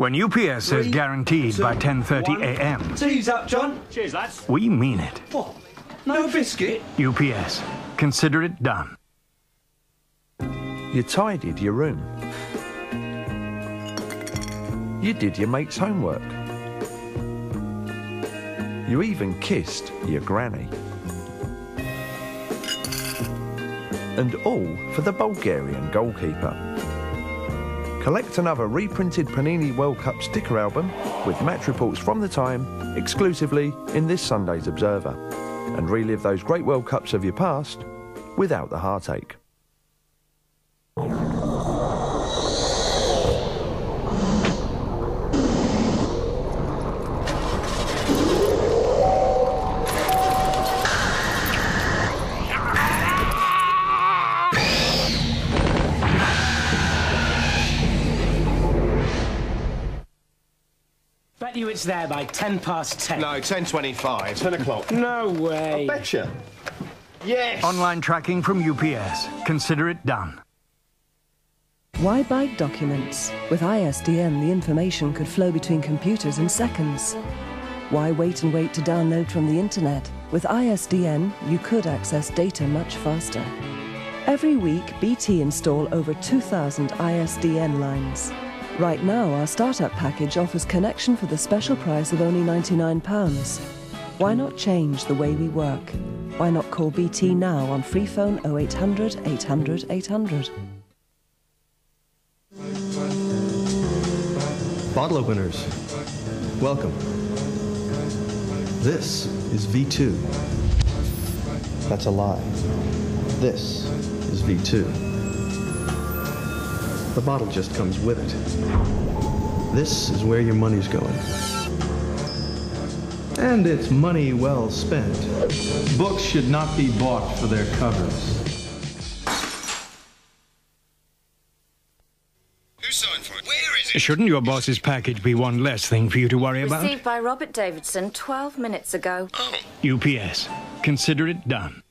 When UPS says guaranteed two, by 10:30 one. a.m., Tea's up, John. Cheers, lads. we mean it. What? No biscuit? UPS. Consider it done. You tidied your room. You did your mate's homework. You even kissed your granny. And all for the Bulgarian goalkeeper. Collect another reprinted Panini World Cup sticker album with match reports from the time exclusively in this Sunday's Observer. And relive those great World Cups of your past without the heartache. Bet you it's there by 10 past 10. No, 10.25. 10 o'clock. No way. I Betcha. Yes. Online tracking from UPS. Consider it done. Why bite documents? With ISDN, the information could flow between computers in seconds. Why wait and wait to download from the internet? With ISDN, you could access data much faster. Every week, BT install over 2,000 ISDN lines. Right now, our startup package offers connection for the special price of only £99. Why not change the way we work? Why not call BT now on free phone 0800 800 800? Bottle openers, welcome. This is V2. That's a lie. This is V2. The bottle just comes with it. This is where your money's going. And it's money well spent. Books should not be bought for their covers. Who signed it? Where is it? Shouldn't your boss's package be one less thing for you to worry about? Received by Robert Davidson 12 minutes ago. Oh. UPS. Consider it done.